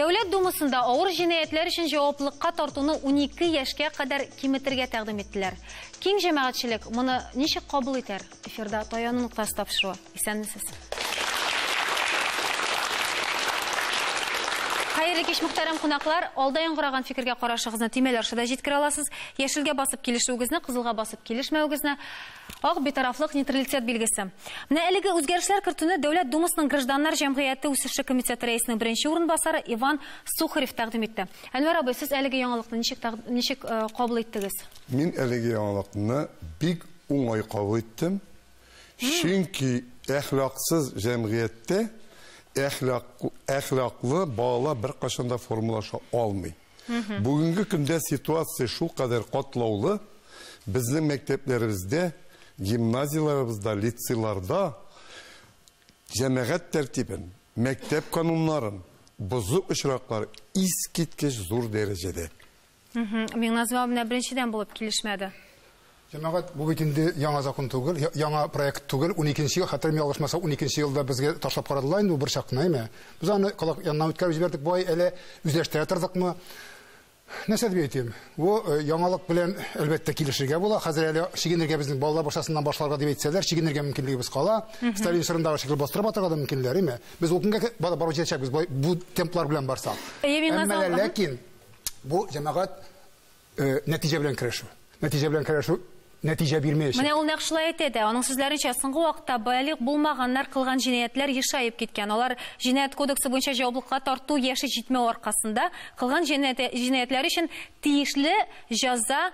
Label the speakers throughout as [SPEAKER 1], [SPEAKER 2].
[SPEAKER 1] Дәүләт Думасында авыр җинаятьләр өчен җаваплылыкка тартуны 12 яшькә кадәр киметергә тәкъдим иттеләр. Киң җәмәгатьчелек моны ничек кабул итәр? Эфирда Таяну нуктасы тапшыруы. Исәнмесез? Хәерле кич мөхтәрәм кунаклар. Алда яңгыраган фикергә карашыгызны тимәләр шыда җиткерә аласыз. Яшелгә басып килешүегезне, кызылга басып килешмәүегезне, ак битарафлык нейтралитет билгесе. Менә әлеге үзгәрешләр кертүне Дәүләт Думасының гражданнар җәмгыяте үсеше комитеты рәисенең беренче урынбасары Иван Сухарев тәкъдим итте. Әнвәр абый, сез әлеге яңалыкны ничек ничек кабул иттегез?
[SPEAKER 2] Мин әлеге яңалыкны бик уңай кабул иттем. Чөнки әхлаксыз җәмгыятьтә әхлаклы балалар бер кашанда формулаша алмый. Бүгенге көндә ситуация шул кадәр катлаулы. Безнең мәктәпләребездә, гимназияларыбызда, лицейларда җәмәгать тәртибен, мәктәп кануннарын бозу очраклары искиткеч зур дәрәҗәдә.
[SPEAKER 1] Мин назва менә беренчедән булып
[SPEAKER 3] бу бит инде яңа закон түгел, яңа проект түгел. 12нче ел, хәтер ми алышмаса 12нче елда безгә ташлап карадылар инде бер чакны, әйме. Без аны калак янына үткәреп җибәрдек, бай әле үзләштерә тордыкмы? Нәрсә дип әйтим? Бу яңалык белән әлбәттә килешергә була. Хәзер әле шигенергә безнең балалар башасыннан башларга дип әйтсәләр, шигенергә мөмкинлегебез кала. Сталин шырындагы шикел бастырып атырга да мөмкинләр, әйме. Без ул көнгә барып җитәчәкбез бу темплар белән барсак. Әмма ләкин бу җәмәгать нәтиҗә белән керешү. Нәтиҗә белән керешү нәтиҗә бирмәячәк.
[SPEAKER 1] Менә ул нәкъ шулай әйтә дә, аның сүзләренчә, соңгы вакытта балигъ булмаганнар кылган җинаятлар ешайып киткән. Алар җинаят кодексы буенча җаваплылыкка тарту яше җитмәү аркасында кылган җинаятлар өчен тиешле җәза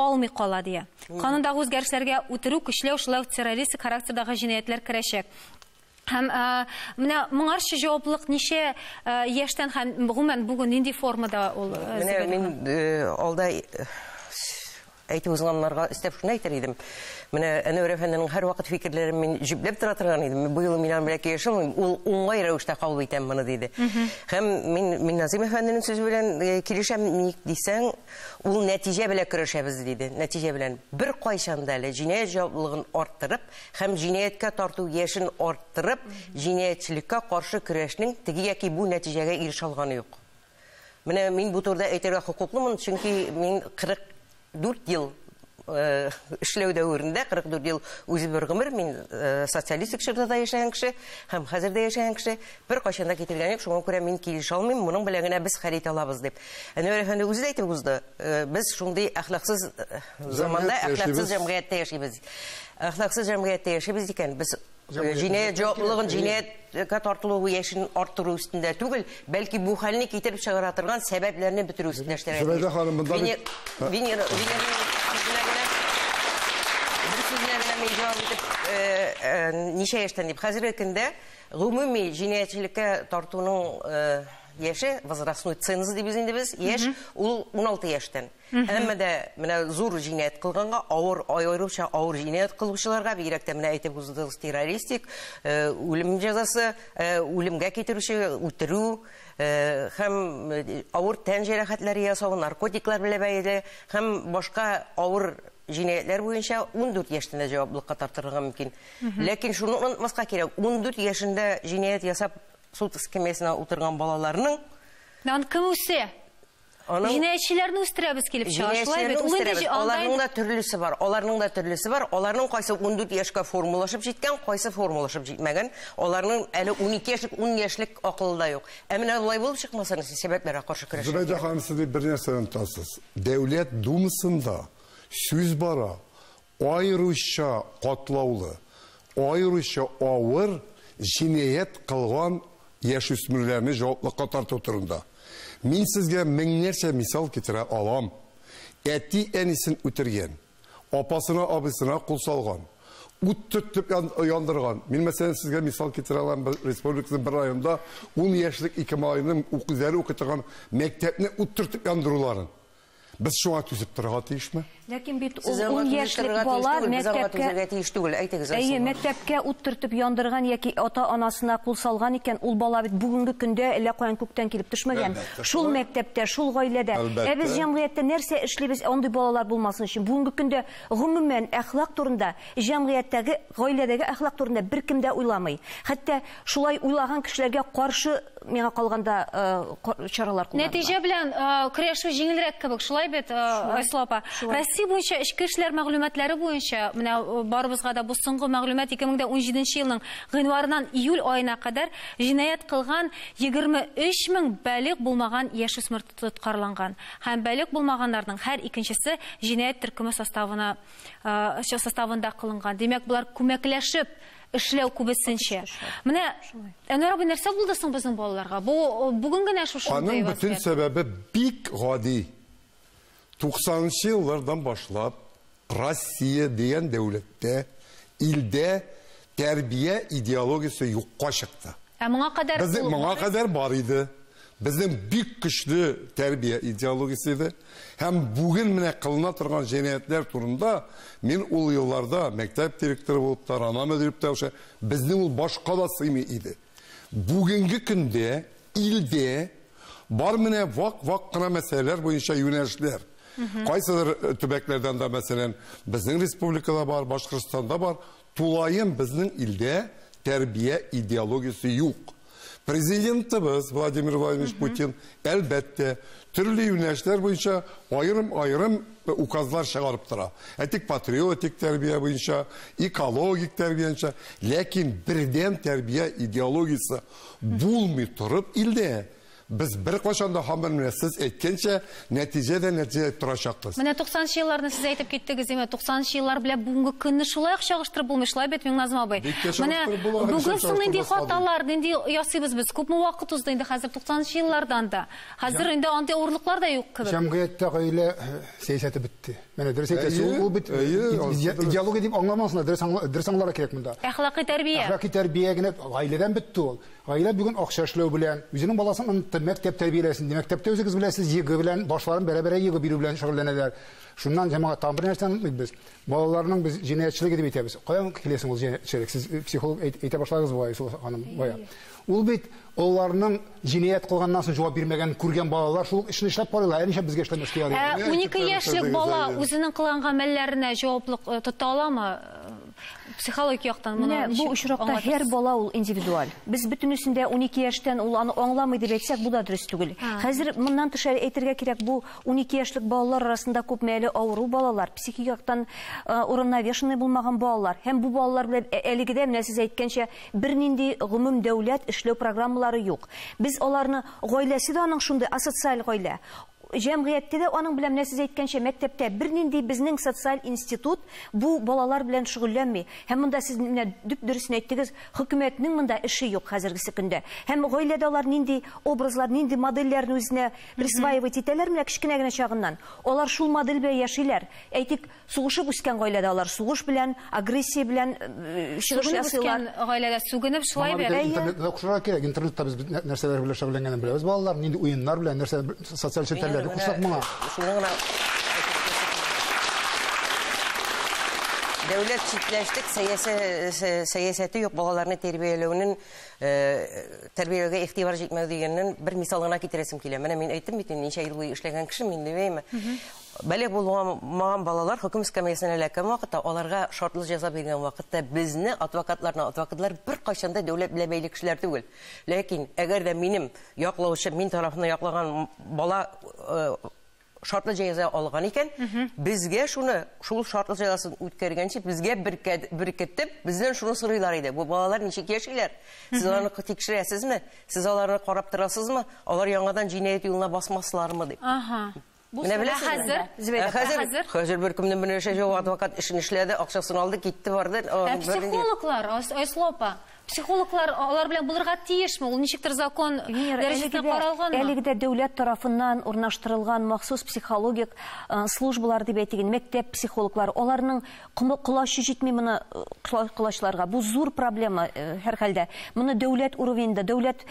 [SPEAKER 1] алмый кала дия. Канундагы үзгәрешләргә үтерү, көчләү, шулай террористик характердагы җинаятлар керәчәк. Һәм менә моңарчы җаваплылык ничә яшьтән һәм гомумән бүген нинди формада ул?
[SPEAKER 4] Менә мин алда әйтеп узганнарга истәп шуны әйтер идем. Менә Әнвәр әфәнденең һәр вакыт фикерләрен мин җипләп тора торган идем. Бу ел мин белән яшәм, ул уңай рәвештә кабул итәм моны диде. Һәм мин мин Назим әфәнденең сүзе белән килешәм ник дисәң, ул нәтиҗә белән көрәшәбез диде. Нәтиҗә белән бер кайчан да әле җинаять җаваплылыгын арттырып, һәм җинаяткә тарту яшен арттырып, җинаятчылеккә каршы көрәшнең теге яки бу нәтиҗәгә ирешә алганы юк. Менә мин бу турыда әйтергә хокуклымын, чөнки мин 40 дүрт ел эшләү дәверендә 44 ел үзе бер гомер мин социалистик чорда яшәгән кеше һәм хәзер дә яшәгән кеше бер кайчан да китергән юк шуңа күрә мин килешә алмыйм моның белән генә без хәл итә алабыз дип әнвәр әфәнде үзе дә әйтеп узды. Без шундый әхлаксыз заманда әхлаксыз җәмгыятьтә яшибез. Әхлаксыз җәмгыятьтә яшибез икән без җинаять җаваплылыгын җинаятькә тартылу яшен арттыру өстендә түгел бәлки бу хәлне китереп чыгара сәбәпләрне бетерү өстендә эшләргә
[SPEAKER 2] Зөбәйдә ханым
[SPEAKER 4] яшьтән дип. Хәзерге көндә гомуми җинаятьчелеккә тартуның яше возрастной ценз инде без яшь ул 16 яшьтән әмма дә менә зур җинаять кылганга авыр аеруча авыр җинаять кылучыларга бигрәк тә менә әйтеп уздыгыз террористик үлем җәзасы үлемгә китерүче үтерү һәм авыр тән җәрәхәтләре ясау наркотиклар белән бәйле һәм башка авыр җинаятләр буенча 14 яшьтә җаваплылыкка тартырга мөмкин. Ләкин шуны онытмаска кирәк. 14 яшендә җинаят ясап балаларның
[SPEAKER 1] Нан кем үсә? Җинаятчыларны үстерәбез килеп чыга. Шулай бит. Ул инде
[SPEAKER 4] аларның да төрлесе бар. Аларның да төрлесе бар. Аларның кайсы 14 яшькә формулашып җиткән, кайсы формулашып җитмәгән. Аларның әле 12 яшьлек, 10 яшьлек акылда юк. Ә менә булай булып чыкмаса, сәбәпләргә каршы көрәшә.
[SPEAKER 2] Зөбәйдә ханым, сез бер нәрсәне тасыз. Дәүләт думасында сүз бара айрыша катлаулы айрыша авыр җинаять кылган яшүсмерләрне җаваплылыкка тарту турында мин сезгә меңнәрчә мисал китерә алам әти әнисен үтергән апасына абысына кул салган ут төртеп яндырган мин мәсәлән сезгә мисал китерә алам республиканың бер районында 10 яшьлек ике малайның укызлары укытырган мәктәпне ут төртеп яндыруларын Без шуңа түзеп торырга тиешме?
[SPEAKER 5] Ләкин бит ул
[SPEAKER 4] аңа
[SPEAKER 5] 10
[SPEAKER 4] түзеп
[SPEAKER 5] яшьлек бала мәктәпкә
[SPEAKER 4] тиеш түгел. Әйтегез,
[SPEAKER 5] Әйе, мәктәпкә ут төртеп яндырган яки ата-анасына кул салган икән, ул бала бит бүгенге көндә әллә каян күктән килеп төшмәгән. Шул мәктәптә, шул гаиләдә. Ә без җәмгыятьтә нәрсә эшлибез андый балалар булмасын өчен? Бүгенге көндә гомумән әхлак турында, җәмгыятьтәге, гаиләдәге әхлак турында беркем дә уйламый. Хәтта шулай уйлаган кешеләргә каршы миңа калганда ка- чаралар кулланыла.
[SPEAKER 1] Нәтиҗә белән көрәшү җиңелрәк кебек, шулай бит, э, Айсылу апа? Россия буенча эчке эшләр мәгълүматлары буенча, менә барыбызга да бу соңгы мәгълүмат 2017 елның гыйнварыннан июль аена кадәр җинаять кылган 23 мең бәлиг булмаган яшүсмер тоткарланган. Һәм бәлиг булмаганнарның һәр икенчесе җинаять төркеме составына составында кылынган. Димәк, булар күмәкләшеп эшләү күбесенчә. Менә Әнвәр абый нәрсә булды соң безнең балаларга? Бу бүген генә шушындай
[SPEAKER 2] Аның бөтен сәбәбе бик гади. 90 еллардан башлап Россия дигән дәүләттә илдә тәрбия идеологиясе юкка чыкты.
[SPEAKER 1] Ә моңа кадәр
[SPEAKER 2] Безнең
[SPEAKER 1] ул-
[SPEAKER 2] моңа кадәр бар иде. Безнең бик көчле тәрбия идеологиясе иде. Һәм бүген менә кылына торган җинаятләр турында мин ул елларда мәктәп директоры булып та, рана мөдирип тә эшлә- безнең ул башка да сыймый иде. Бүгенге көндә илдә бар менә вак-вак кына мәсьәләләр буенча юнәлешләр. Кайсыдыр э, төбәкләрдән дә мәсәлән безнең республикада бар, Башкортстанда бар, тулаем безнең илдә тәрбия идеологиясе юк. Президентыбыз Владимир Владимирович Путин әлбәттә төрле юнәлешләр буенча айрым-айрым указлар чыгарып тора. Әтик патриотик тәрбия буенча, экологик тәрбия буенча, ләкин бердәм тәрбия идеологиясе булмый торып илдә без бер кашан да һаман менә сез әйткәнчә нәтиҗәдә нәтиҗә торачакбыз.
[SPEAKER 1] Менә 90 елларны сез әйтеп киттегез, диме 90 еллар белән бүгенге көнне шулай ук чагыштырып булмый, шулай
[SPEAKER 2] була,
[SPEAKER 1] бүген
[SPEAKER 2] һәр
[SPEAKER 1] соң нинди
[SPEAKER 2] чагыштырып басмады.
[SPEAKER 1] хаталар, нинди ясыйбыз без? Күпме вакыт узды инде хәзер 90 еллардан да. Хәзер инде андый авырлыклар да.
[SPEAKER 3] Җәмгыятьтә гаилә э, сәясәте бетте. Менә дөрес әйтәсез,
[SPEAKER 2] Әйе,
[SPEAKER 3] ул бит идеология дип аңламасыннар, дөрес аңла- дөрес аңларга кирәк монда.
[SPEAKER 1] Әхлакый тәрбия.
[SPEAKER 3] Әхлакый тәрбия генә гаиләдән бетте ул. Гаилә бүген акча эшләү белән, үзенең баласын онытты, мәктәп тәрбияләсен. Мәктәптә үзегез беләсез, йыгы белән, башларын бәрабәр йыгы бирү белән шөгыльләнәләр. Шуннан җәмәгать бер нәрсәне без. Балаларның без җинаятьчелеге дип әйтәбез. Каян киләсең ул җинаятьчелек? Сез психолог әйт- әйтә башлагыз бу Айсыл ханым бая. Ул бит аларның җинаять кылганнан соң җавап бирмәгән, күргән балалар шул эшне эшләп карыйлар. Ә нишләп безгә эшләмәскә ярый?
[SPEAKER 2] Менә
[SPEAKER 1] 12
[SPEAKER 2] әйтеп
[SPEAKER 1] яшьлек бала үзенең кылган гамәлләренә җаваплык э, тота аламы? Э, Психологик яктан
[SPEAKER 5] Менә бу очракта һәр бала ул индивидуаль. Без бөтенесендә 12 яшьтән ул аны аңламый дип әйтсәк, бу да дөрес түгел. Хәзер моннан тыш әйтергә кирәк, бу 12 яшьлек балалар арасында күп мәле авыру балалар, психик яктан э, уравновешенный булмаган балалар. Һәм бу балалар белән ә- әлегедә менә сез әйткәнчә бернинди гомум дәүләт эшләү программалары юк. Без аларны гаиләсе дә аның шундый асоциаль гаилә. Җәмгыятьтә дә аның белән менә сез әйткәнчә мәктәптә бернинди безнең социаль институт бу балалар белән шөгыльләнми. Һәм монда сез менә дөп дөресен әйттегез, хөкүмәтнең монда эше юк хәзергесе көндә. Һәм гаиләдә алар нинди образлар, нинди модельләрне үзенә присваивать итәләр менә кечкенә генә чагыннан. Алар шул модель белән яшиләр. Әйтик, сугышып үскән гаиләдә алар сугыш белән, агрессия белән э, чыгыш
[SPEAKER 1] Сугынып
[SPEAKER 5] ясыйлар.
[SPEAKER 1] үскән гаиләдә сүгенеп шулай
[SPEAKER 3] Мама
[SPEAKER 1] бер.
[SPEAKER 3] бит интернетта укышырга кирәк. Интернетта без нә- нәрсәләр белән шөгыльләнгәнен беләбез. Балалар нинди уеннар белән, нәрсә социаль челтәрләрдә
[SPEAKER 4] Шуны гына Дәүләт читләштек, сәясә- сә- сәясәте юк балаларны тәрбияләүнең э, тәрбияләүгә игътибар җитмәү дигәннән бер мисал гына китерәсем килә. Менә мин әйттем бит, инде ничә ел буе эшләгән кешем инде бәйме. Бәле булмаган балалар хөкем эскәмиясенә эләккән вакытта, аларга шартлы җәза биргән вакытта безне адвокатларны, адвокатлар бер кайчан да дәүләт белән бәйле кешеләр түгел. Ләкин әгәр дә минем яклаучы, мин тарафына яклаган бала э, шартлы җәза алган икән, безгә шуны, шул шартлы җәзасын үткәргәнче безгә беркетеп, бездән шуны сорыйлар иде. Бу балалар ничек яшиләр? Сез аларны тикшерәсезме? Сез аларны карап торасызмы? Алар яңадан җинаять юлына басмаслармы дип.
[SPEAKER 1] Аха.
[SPEAKER 4] Менә беләсезме?
[SPEAKER 1] хәзер
[SPEAKER 4] Хәзер,
[SPEAKER 1] хәзер
[SPEAKER 4] хәзер бер кемнең белән эшләү адвокат эшен эшләде, акчасын алды, китте барды.
[SPEAKER 1] Психологлар, Ай- Айсылу апа, психологлар алар белән булырга тиешме? Ул ничектер закон дәрәҗәсендә каралганмы?
[SPEAKER 5] Әлегедә дәүләт тарафыннан урнаштырылган махсус психологик э, службалар дип әйтеген мәктәп психологлары, аларның кымы кылашы җитми моны э, кылачларга. Бу зур проблема э, һәр хәлдә. Моны дәүләт уровеньда, дәүләт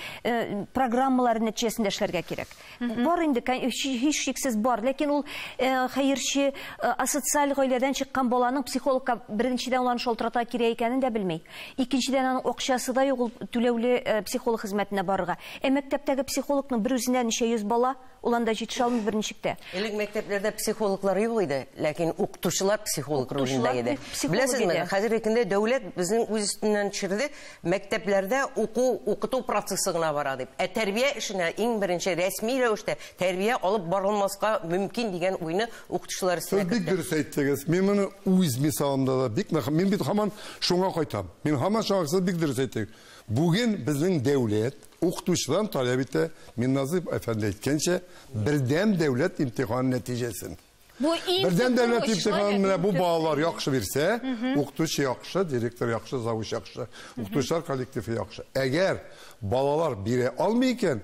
[SPEAKER 5] программалары нәтиҗәсендә эшләргә кирәк. Бар инде һич һич шиксез бар ләкин ул хәерче асоциаль гаиләдән чыккан баланың психологка беренчедән уларны шалтырата кирәк икәнен дә белмәй икенчедән аның акчасы да юк ул түләүле психолог хезмәтенә барырга. Ә мәктәптәге психологның бер үзенә ничә бала ул анда җитешә алмый берничектә
[SPEAKER 4] элек мәктәпләрдә психологлар юк иде ләкин укытучылар психолог ролендә иде
[SPEAKER 5] психолог
[SPEAKER 4] беләсезме
[SPEAKER 5] иде.
[SPEAKER 4] хәзерге көндә дәүләт безнең үз өстеннән төшерде мәктәпләрдә уку укыту процессы гына бара дип ә тәрбия эшенә иң беренче рәсми рәвештә тәрбия алып барылмаска мөмкин дигән уйны укытучылар
[SPEAKER 2] Сіз бик дұрыс әйттіңіз. Мен мұны үз мисалымда да бик. Мен бит хаман шуңа кайтам. Мен хаман шуңа сіз бик дұрыс әйттіңіз. Бүген біздің дәулет Uqtuşdan talebite Min Nazif Efendi etkençe birden devlet imtihan neticesin. Bu
[SPEAKER 1] Birden devlet
[SPEAKER 2] imtihanına bu
[SPEAKER 1] bağlar
[SPEAKER 2] yaxşı
[SPEAKER 1] birse,
[SPEAKER 2] uqtuş
[SPEAKER 1] yaxşı,
[SPEAKER 2] direktör
[SPEAKER 1] yaxşı,
[SPEAKER 2] zavuş yaxşı, uqtuşlar kollektifi yaxşı. Eğer balalar bire almayken,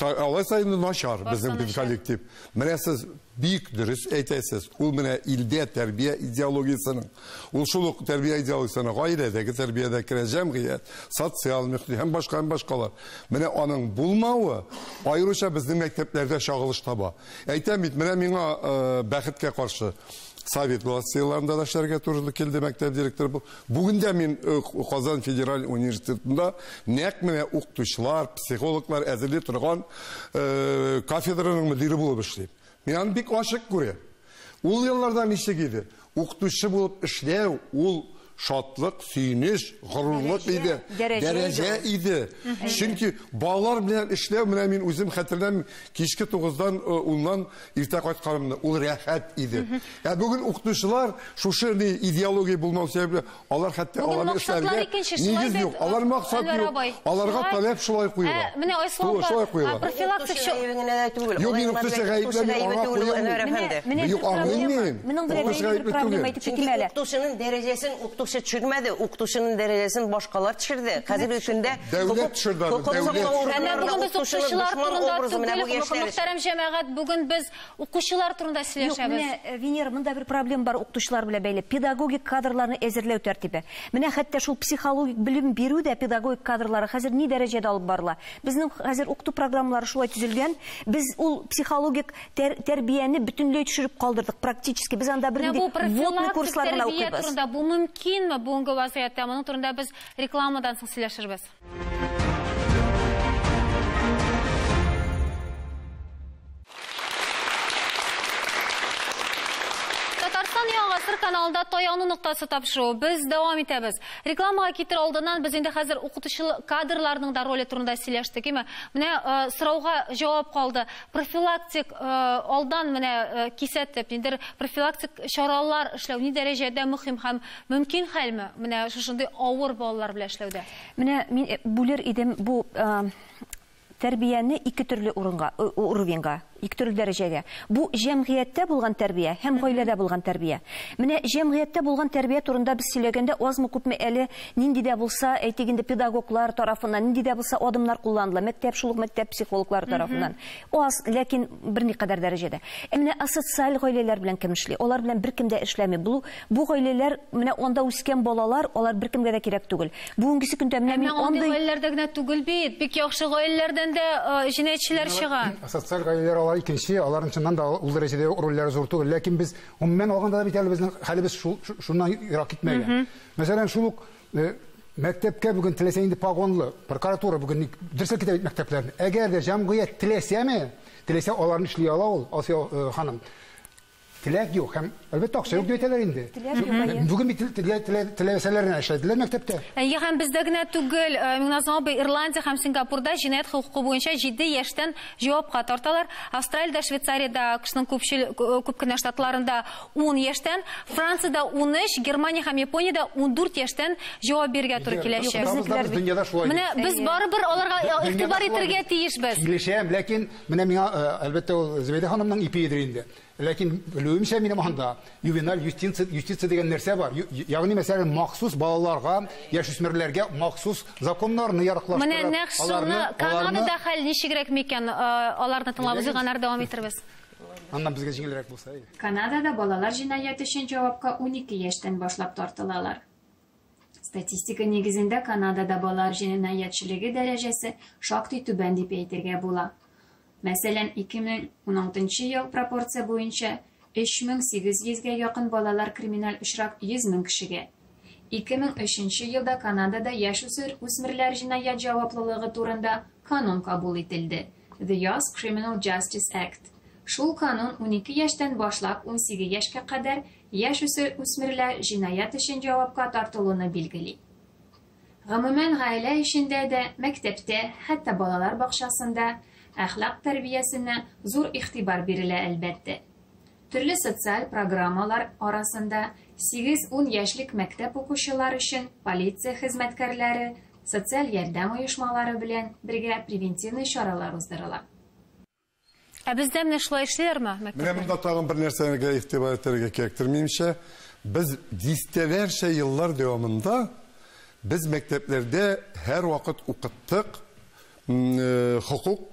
[SPEAKER 2] alay sayını naşar bizim bir kollektif. Mənə siz та- алай сайын начар безнең бит
[SPEAKER 1] начар.
[SPEAKER 2] коллектив. Менә сез бик дөрес әйтәсез. Ул менә илдә тәрбия идеологиясының, ул шул ук тәрбия идеологиясының гаиләдәге тәрбиядә керә җәмгыять, социаль мөхит һәм башка һәм башкалар. Менә аның булмавы аеруча безнең мәктәпләрдә чагылыш таба. Әйтәм бит, менә миңа э, бәхеткә каршы Совет властеларында да эшләргә туры килде мәктәп директоры бу. Бүген дә мин э, Казан федераль университетында нәкъ менә укытучылар, психологлар әзерли торган э, кафедраның мөдире булып эшлим. Мин аны бик ачык күрәм. Ул елларда ничек иде? Укытучы булып сөйнеш, горурлык иде,
[SPEAKER 5] дәрәҗә
[SPEAKER 2] дәрәҗә иде. Чөнки балалар белән эшләү менә мин үзем хәтерләм, кичке 9-дан уннан иртә кайтканымны, ул рәхәт иде. Ә бүген укытучылар шушы идеология булмау сәбәпле алар хәтта
[SPEAKER 1] Бүген
[SPEAKER 2] аларны эшләргә нигез юк. Алар максат
[SPEAKER 1] Әнвәр
[SPEAKER 2] юк. Аларга таләп шулай куела.
[SPEAKER 1] Менә Айслам
[SPEAKER 2] Шулай куела.
[SPEAKER 1] профилактик
[SPEAKER 2] Юк, мин укытучы гаепләми, аңа куелмый. Юк, аңлыйм гаепле түгел.
[SPEAKER 4] укытучының дәрәҗәсен укытучы
[SPEAKER 2] Дәүләт төшерде аны,
[SPEAKER 4] хокук
[SPEAKER 2] дәүләт.
[SPEAKER 4] саклау
[SPEAKER 1] Әмма
[SPEAKER 4] органнарында
[SPEAKER 1] бүген без
[SPEAKER 4] укытучының
[SPEAKER 1] укучылар
[SPEAKER 4] дошман
[SPEAKER 1] турында бүген без укучылар турында
[SPEAKER 5] менә э, Венера, монда бер проблема бар укытучылар белән бәйле. Педагогик кадрларны әзерләү тәртибе. Менә хәтта шул психологик белем бирү дә педагогик кадрлары хәзер ни дәрәҗәдә алып барыла. Безнең хәзер укыту программалары шулай төзелгән. Без ул психологик тәр тәрбияне бөтенләй төшереп калдырдык практически. Без анда бер курслар гына укыйбыз.
[SPEAKER 1] турында бу мөмкинме бүгенге вазгыятьтә? Моның турында без рекламадан соң сөйләшербез. Яңа гасыр каналында таяну ноктасы тапшыру. Без дәвам итәбез. Рекламага китер алдыннан без инде хәзер укытучы кадрларның да роле турында сөйләштек, име? Менә э, сорауга җавап калды. Профилактик алдан э, кисәтеп, ниндер профилактик чаралар эшләү ни дәрәҗәдә мөһим һәм мөмкин хәлме? Менә шушындый авыр балалар белән эшләүдә.
[SPEAKER 5] Менә мин бүлер идем бу тәрбияне ике төрле урынга, уровеньга, ике төрле дәрәҗәгә. Бу җәмгыятьтә булган тәрбия һәм гаиләдә булган тәрбия. Менә җәмгыятьтә булган тәрбия турында без сөйләгәндә азмы күпме әле нинди дә булса, әйтик инде педагоглар тарафыннан, нинди дә булса адымнар кулланыла, мәктәп шул ук мәктәп психологлары тарафыннан. Аз, ләкин берникадәр дәрәҗәдә. Ә менә асоциаль гаиләләр белән кем эшли? Алар белән беркем дә эшләми. Бу бу гаиләләр менә анда үскән балалар, алар беркемгә дә кирәк түгел. Бүгенге көндә менә мин
[SPEAKER 1] андый гаиләләрдә генә түгел бит. Бик яхшы гаиләләрдән дә җинаятьчеләр чыга.
[SPEAKER 3] Социаль гаиләләр алар икенче, аларның чыннан да ул дәрәҗәдә рольләре зур түгел, ләкин без гомумән алганда да бит әле безнең хәлебез шул- шу- шуннан ерак китмәгән. Мәсәлән, шул ук э, мәктәпкә бүген теләсә инде погонлы, прокуратура бүген ник- дөресен китә бит мәктәпләрне. Әгәр дә җәмгыять теләсәме, теләсә аларны эшли ала ул, Асия э, ханым. Теләк юк һәм әлбәттә акча юк дип әйтәләр инде. Бүген бит телә- телә- теләсәләр генә эшләделәр мәктәптә.
[SPEAKER 1] Әйе, һәм бездә генә түгел, э, Миңназам абый Ирландия һәм Сингапурда җинаять хокукы буенча 7 яшьтән җавапка тарталар. Австралиядә, Швейцариядә, кышның күпчел күп кенә штатларында 10 яшьтән, Франциядә 13, Германия һәм Япониядә 14 яшьтән җавап бирергә туры киләчәк. Менә без барыбер аларга э, игътибар итәргә тиешбез.
[SPEAKER 3] Килешәм, ләкин менә миңа э, әлбәттә ул Зөбәйдә ханымның ипидер инде. Ләкин белүемчә минем анда ювеналь юстиция юстиция дигән нәрсә бар. Ягъни мәсәлән махсус балаларга, яшүсмерләргә махсус законнарны яраклаштырып,
[SPEAKER 1] Менә нәкъ шуны
[SPEAKER 3] аларны-
[SPEAKER 1] Канадада хәл ничегрәк микән? Э, Аларны тыңлап узганнар дәвам итәрбез.
[SPEAKER 3] Аннан безгә җиңелрәк булса.
[SPEAKER 6] Канадада балалар җинаять өчен җавапка 12 яшьтән башлап тартылалар. Статистика нигезендә Канадада балалар җинаятьчелеге дәрәҗәсе шактый түбән дип әйтергә була. Мәсәлән, 2016 ел пропорция буенча 3800-гә якын балалар криминаль очрак 100 мең кешегә. 2003 елда Канадада яшүсмер үсмерләр җинаять җаваплылыгы турында канун кабул ителде. The Youth Criminal Justice Act. Шул канун 12 яшьтән башлап 18 яшькә кадәр яшүсмер үсмерләр җинаять өчен җавапка тартылуны билгели. Гомумән гаилә эчендә дә, мәктәптә, хәтта балалар бакчасында әхлак тәрбиясенә зур игътибар бирелә әлбәттә. Төрле социаль программалар арасында 8-10 яшьлек мәктәп укучылар өчен полиция хезмәткәрләре, социаль ярдәм оешмалары белән бергә превентивный чаралар уздырыла.
[SPEAKER 1] Ә бездә менә шулай эшләрләрме
[SPEAKER 2] Менә монда тагын бер нәрсәгә игътибар итәргә кирәктер. Минемчә, без дистәләрчә еллар дәвамында без мәктәпләрдә һәр вакыт укыттык м, э,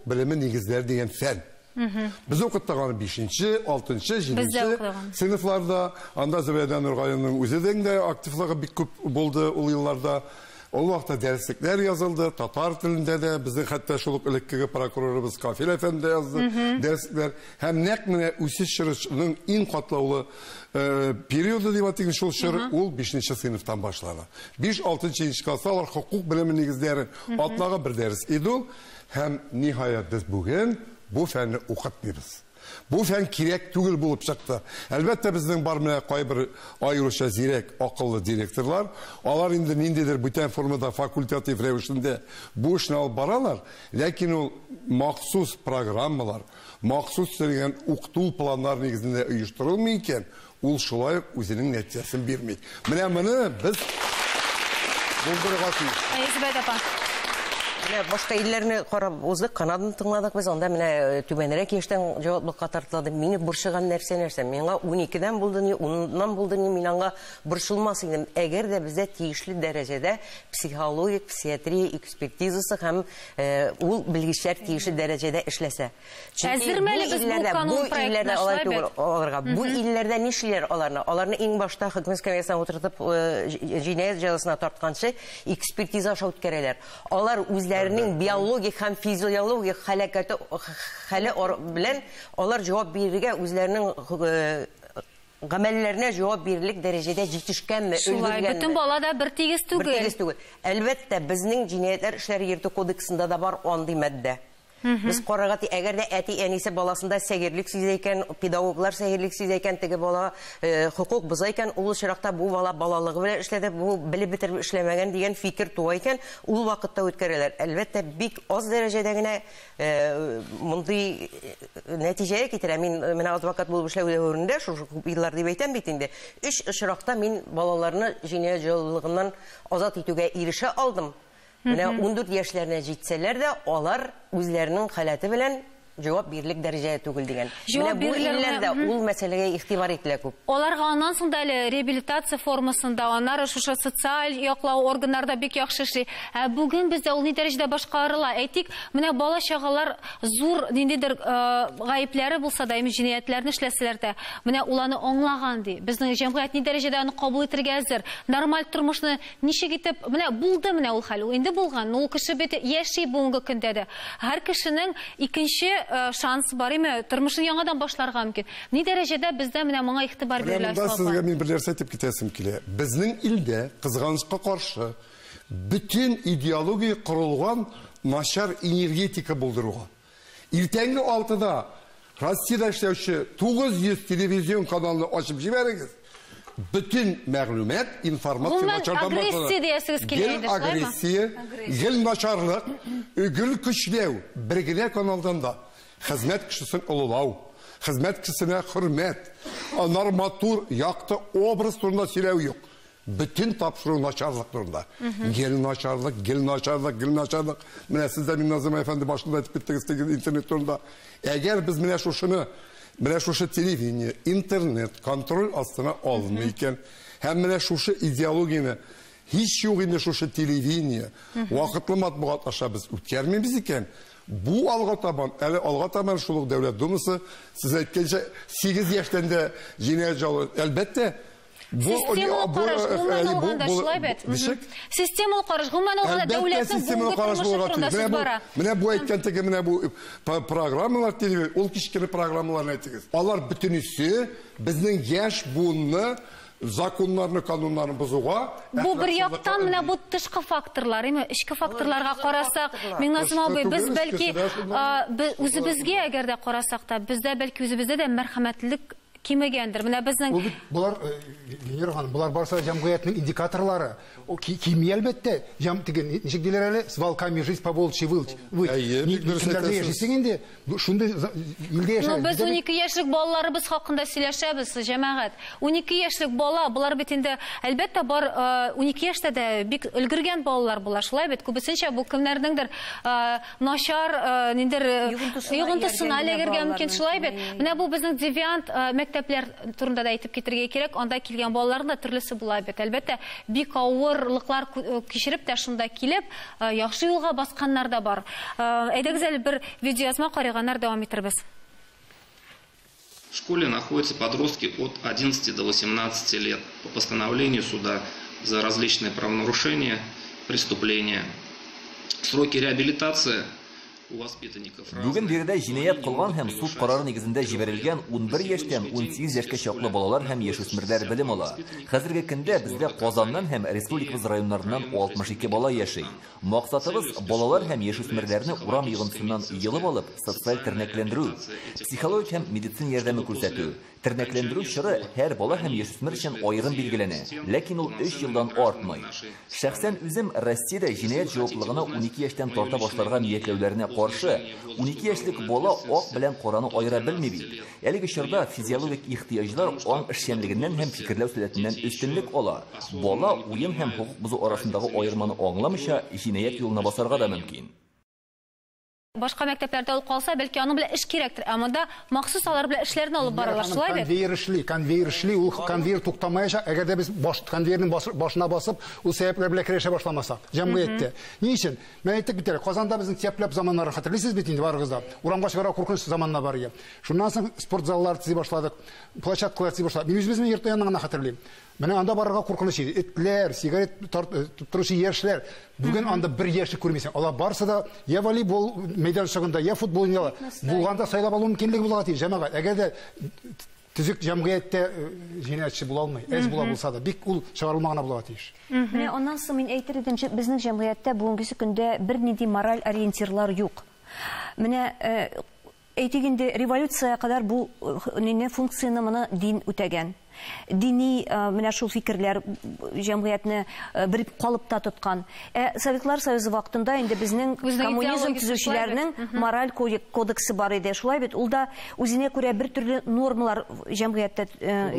[SPEAKER 2] белеме нигезләре дигән фән. Укыттыганы 5нче, 6нчы, 7нче
[SPEAKER 1] укыган.
[SPEAKER 2] сыйныфларда, анда Зөбәйдә Нургаевның үзенең дә активлыгы бик күп булды ул елларда. Ул вакытта дәреслекләр язылды, татар телендә дә, безнең хәтта шул ук элеккеге прокурорыбыз Кафил әфәнде дә язды дәресләр. Һәм нәкъ менә үсеш чырышының иң катлаулы э, периоды дип атыйм шул чор ул 5нче сыйныфтан башлана. 5-6нчы класста алар хукук белеме нигезләрен атлагы бер дәрес иде ул. Һәм ниһаят без бүген бу фәнне укытмыйбыз. Бу фән кирәк түгел булып чыкты. Әлбәттә безнең бар менә кайбер аеруча зирәк акыллы директорлар, алар инде ниндидер бүтән формада факультатив рәвешендә бу эшне алып баралар, ләкин ул махсус программалар, махсус төзелгән укыту планнары нигезендә оештырылмый икән, ул шулай ук үзенең нәтиҗәсен бирми. Менә моны без булдырырга тиеш.
[SPEAKER 1] Ә Зөбәйдә апа.
[SPEAKER 4] Менә башка илләрне карап уздык, Канаданы тыңладык без, анда менә э, түбәнрәк яшьтән җаваплылыкка тартылды. Мине борчыган нәрсә нәрсә? Миңа 12дән булды ни, 10ннан булды ни, мин аңа борчылмас идем. Әгәр дә бездә тиешле дәрәҗәдә психологик, психиатрия экспертизасы һәм э, ул белгечләр тиешле дәрәҗәдә эшләсә.
[SPEAKER 1] Әзерме әле без бу канун
[SPEAKER 4] илләрдә алай түгел аларга. Бу илләрдә нишләр аларны? Аларны иң башта хөкүмәт комиссиясына утыртып э, җи- җинаять җәзасына тартканчы экспертиза аша үткәрәләр. Алар үзләренең биологик һәм физиологик хәлакәте хәле белән алар җавап бирергә үзләренең э, гамәлләренә җавап бирерлек дәрәҗәдә җитешкәнме,
[SPEAKER 1] Шулай, бөтен бала да бер тигез
[SPEAKER 4] Бер
[SPEAKER 1] түгел.
[SPEAKER 4] тигез түгел. Әлбәттә, безнең җинаятьләр эшләре йөртү кодексында да бар андый матдә. Без карарга ти, әгәр дә әти әнисе баласында сәгирлек сизә икән, педагоглар сәгирлек сизә икән, теге бала э, хукук боза икән, ул чиракта бу бала балалыгы белән эшләде, бу белеп бетереп эшләмәгән дигән фикер туа икән, ул вакытта үткәрәләр. Әлбәттә, бик аз дәрәҗәдә генә э, мондый э, нәтиҗәгә китерә. Мин э, менә адвокат булып эшләү дәверендә, шушы күп еллар дип әйтәм бит инде. Өч очракта мин балаларны җинаять җаваплылыгыннан азат итүгә ирешә алдым. Менә 14 яшьләренә җитсәләр дә, алар үзләренең халаты белән җавап бирерлек дәрәҗәдә түгел дигән. Менә бу илләрдә ул мәсьәләгә игътибар ителә күп.
[SPEAKER 1] Аларга аннан соң да әле реабилитация формасында, аннары шушы социаль яклау органнарда бик яхшы эшли. Ә бүген бездә ул ни дәрәҗәдә башкарыла? Әйтик, менә бала чагалар зур ниндидер гаепләре булса да, имеш җинаятләрне эшләсәләр дә, менә ул аны аңлаган ди. Безнең җәмгыять ни дәрәҗәдә аны кабул итәргә әзер? Нормаль тормышны ничек итеп, менә булды менә ул хәл. Ул инде булган. Ул кеше бит яши бүгенге көндә дә. Һәр кешенең икенче шансы бар име? Тормышын яңадан башларга мөмкин. Ни дәрәҗәдә бездә менә моңа игътибар
[SPEAKER 2] Менә
[SPEAKER 1] бирелә?
[SPEAKER 2] монда
[SPEAKER 1] Айсыл апа?
[SPEAKER 2] сезгә мин бер нәрсә әйтеп китәсем килә. Безнең илдә кызганычка каршы бөтен идеология корылган начар энергетика булдыруга. Иртәнге 6да Россиядә эшләүче 900 телевизион каналны ачып җибәрегез. Бөтен мәгълүмат, информация начардан
[SPEAKER 1] агрессия инде, шулаймы?
[SPEAKER 2] агрессия, гел начарлык, гел көчләү, бер генә каналдан да хезмәт кешесен олылау, хезмәт кешесенә хөрмәт, анар матур, якты образ турында сөйләү юк. Бөтен тапшыру начарлык турында. Гел начарлык, гел начарлык, гел начарлык. Менә сез дә мин Назым әфәнде башында әйтеп киттегез теге интернет турында. Әгәр без менә шушыны менә шушы телевидение, интернет контроль астына алынмый икән, һәм менә шушы идеологияны һич юк инде шушы телевидение, вакытлы матбугат аша без үткәрмибез икән, бу алга табан, әле алга табан шул ук дәүләт думасы, сез әйткәнчә 8 яшьтән дә җинаять җавабы, әлбәттә,
[SPEAKER 1] Системалы
[SPEAKER 2] бу-
[SPEAKER 1] караш,
[SPEAKER 2] бу-
[SPEAKER 1] гомумән
[SPEAKER 2] бу-
[SPEAKER 1] алганда
[SPEAKER 2] бу-
[SPEAKER 1] шулай бит.
[SPEAKER 2] бу- ничек?
[SPEAKER 1] Системалы караш, гомумән алганда
[SPEAKER 2] Әлбәттә,
[SPEAKER 1] дәүләтнең
[SPEAKER 2] системалы
[SPEAKER 1] бүгенге
[SPEAKER 2] караш
[SPEAKER 1] тормышы
[SPEAKER 2] булырга
[SPEAKER 1] турында
[SPEAKER 2] тиеш.
[SPEAKER 1] сүз
[SPEAKER 2] Менә бу-
[SPEAKER 1] бара.
[SPEAKER 2] Программалар программаларны әйтегез. Алар безнең яшь буынны законнарны, кануннарны бузуга
[SPEAKER 1] Бу бер
[SPEAKER 2] әхлаксызлыкка
[SPEAKER 1] яктан менә бу тышкы факторлар, эме, ичке факторларга карасак, Миңназым абый,
[SPEAKER 2] түгел,
[SPEAKER 1] бәлки үзебезгә әгәр дә карасак та, бездә бәлки үзебездә дә мәрхәмәтлелек безнең
[SPEAKER 3] Ул бит булар э, Венера ханым, булар барса җәмгыятьнең индикаторлары. О ки- кими әлбәттә. Җам теге ничек диләр әле? С волками жизнь по волчьи выль.
[SPEAKER 2] Әйе, бик дөрес
[SPEAKER 3] Кемнәрдә
[SPEAKER 2] әйтәсез.
[SPEAKER 3] яшисең инде? Бу- Шундай за- илдә
[SPEAKER 1] Ну,
[SPEAKER 3] яшәгән.
[SPEAKER 1] без 12 яшьлек балаларыбыз хакында сөйләшәбез, җәмәгать. 12 яшьлек бала, булар бит инде әлбәттә бар э, 12 яшьтә дә бик өлгергән балалар була. Шулай бит күбесенчә бу кемнәрнеңдер э, начар э, э,
[SPEAKER 5] йогынтысына эләгән
[SPEAKER 1] эләгергә
[SPEAKER 5] балаларның.
[SPEAKER 1] мөмкин шулай бит. Менә бу безнең девиант э, мәктәпләр турында да әйтеп китергә кирәк. Анда килгән балаларның да төрлесе була бит. Бик авырлыклар кичереп тә шунда килеп, яхшы юлга бар. Әйдәгез әле бер видеоязма карыганнар дәвам иттербез.
[SPEAKER 7] В школе находятся подростки от 11 до 18 лет по постановлению суда за различные правонарушения, преступления. Сроки реабилитации
[SPEAKER 8] Бүген
[SPEAKER 7] разные.
[SPEAKER 8] биредә җинаять кылган һәм суд карары нигезендә җибәрелгән 11 яшьтән 18 яшькә чаклы балалар һәм яшүсмерләр белем ала. Хәзерге көндә бездә Казаннан һәм республикабыз районнарыннан 62 бала яши. Максатыбыз балалар һәм яшүсмерләрне урам йогынтысыннан йылып алып, социаль тернәкләндерү, психологик һәм медицин ярдәме күрсәтү. Тернәкләндерү чоры һәр бала һәм яшүсмер өчен аерым билгеләнә, ләкин ул 3 елдан артмый. Шәхсән үзем Россиядә җинаять җаваплылыгына 12 яшьтән тарта башларга ниятләүләренә каршы 12 яшьлек бала ак белән караны аера белми бит. Әлеге чорда физиологик ихтыяҗлар аң эшчәнлегеннән һәм фикерләү сәләтеннән үстенлек ала. Бала уен һәм хукук бозу арасындагы аерманы аңламыйча җинаять юлына басарга да мөмкин.
[SPEAKER 1] Башка мәктәпләрдә ул калса, бәлки аның белән эш кирәктер. Ә монда махсус алар белән эшләрне алып баралар, шулай бит?
[SPEAKER 3] Конвейер эшли, конвейер эшли, ул конвейер туктамаячак, әгәр дә без баш конвейерның баш- башына басып, ул сәбәпләр белән керешә башламасак, җәмгыятьтә. Ни өчен? Мен әйтеп бит әле, Казанда безнең тепләп заманнары хәтерлисез бит инде барыгыз да. Урамга чыгара куркыныч заманна бар иде. Шуннан соң спорт заллары төзи башладык, площадкалар төзи башладык. Мин үзебезнең йорт янына хәтерлим. Менә анда барырга куркыныч иде. Этләр, сигарет тарт- э, торучы яшьләр. Бүген анда бер яшьлек күрмисең. Алар барсы да я волейбол мәйданчыгында, я футбол уйныйлар. Булганда сайлап алу була тиеш җәмәгать. Әгәр дә төзек җәмгыятьтә э, җинаятьче була алмый, әз була булса да, бик ул чыгарылмаган була тиеш.
[SPEAKER 5] Менә аннан соң мин әйтер безнең җәмгыятьтә бүгенге көндә бер нинди мораль ориентирлар юк. Менә әйтик инде революцияга кадәр бу нине функцияны моны дин үтәгән. Дини э, менә шул фикерләр җәмгыятьне э, бер калыпта тоткан. Ә Советлар Союзы вакытында инде безнең коммунизм төзүчеләрнең мораль коде- кодексы бар иде. Шулай бит, ул да үзенә күрә бер төрле нормалар җәмгыятьтә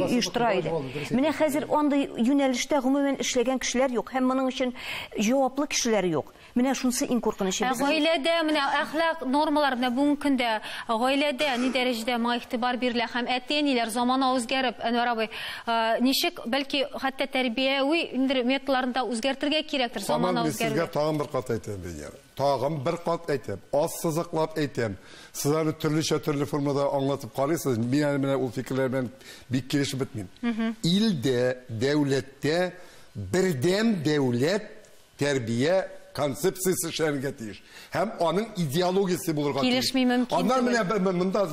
[SPEAKER 5] оештыра иде. Менә хәзер андый юнәлештә гомумән эшләгән кешеләр юк һәм моның өчен җаваплы кешеләр юк. Менә шунысы иң куркынычы.
[SPEAKER 1] Ә гаиләдә менә әхлак нормалар менә бүгенге көндә гаиләдә ни дәрәҗәдә моңа игътибар бирелә һәм әти-әниләр замана үзгәреп Әнвәр абый э, ничек бәлки хәтта тәрбияви инде методларында үзгәртергә кирәктер замана үзгәрү.
[SPEAKER 2] тагын бер кат әйтәм бинер. Тагын бер кат әйтәм. Аз сызыклап әйтәм. Сезләрне төрлечә төрле формада аңлатып карыйсыз. Мин әле менә ул фикерләр белән бик килешеп бетмим. Илдә, дәүләттә бердәм дәүләт тәрбия концепциясы эшләргә тиеш. Һәм аның идеологиясе булырга тиеш.
[SPEAKER 1] Килешми мөмкин
[SPEAKER 2] Аннан
[SPEAKER 1] түгел.
[SPEAKER 2] менә бер- бер- монда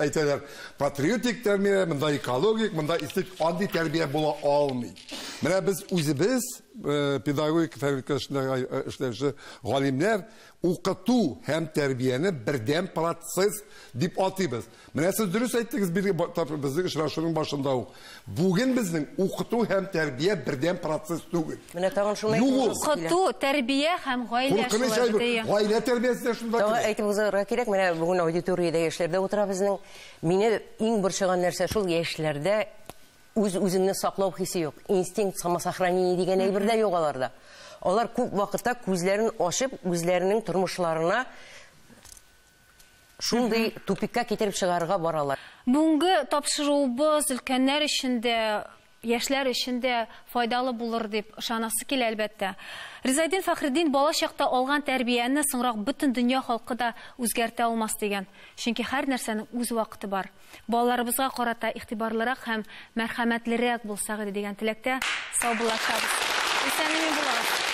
[SPEAKER 2] әйтәләр, патриотик тәрбия, монда экологик, монда истик андый тәрбия була алмый. Менә без үзебез э, педагогик фабрикасында эшләүче галимнәр укыту һәм тәрбияне бердәм процесс дип атыйбыз. Менә сез дөрес әйттегез та- безнең очрашуның башында ук. Бүген безнең укыту һәм тәрбия бердәм процесс түгел.
[SPEAKER 4] Менә тагын шуны.
[SPEAKER 1] Укыту, тәрбия һәм гаилә шулай
[SPEAKER 2] Гаилә тәрбиясе дә шунда
[SPEAKER 4] Тагы
[SPEAKER 2] килә.
[SPEAKER 4] әйтеп узарга кирәк, менә бүген аудиториядә яшьләрдә утыра безнең. Мине иң борчыган нәрсә шул яшьләрдә үз үзеңне саклау хисе юк. Инстинкт самосохранение дигән әйбер дә юк аларда. Алар күп вакытта күзләрен ачып, үзләренең тормышларына шундый тупикка китереп чыгарырга баралар.
[SPEAKER 1] Бүгенге тапшыруыбыз өлкәннәр өчен дә яшьләр дә файдалы булыр дип ышанасы килә әлбәттә. Ризайдин Фәхреддин бала чакта алган тәрбияне соңрак бөтен дөнья халкы да үзгәртә алмас дигән. Чөнки һәр нәрсәнең үз вакыты бар. Балаларыбызга карата игътибарлырак һәм мәрхәмәтлерәк булсак иде дигән теләктә сау булашабыз. Исәнмени булыгыз.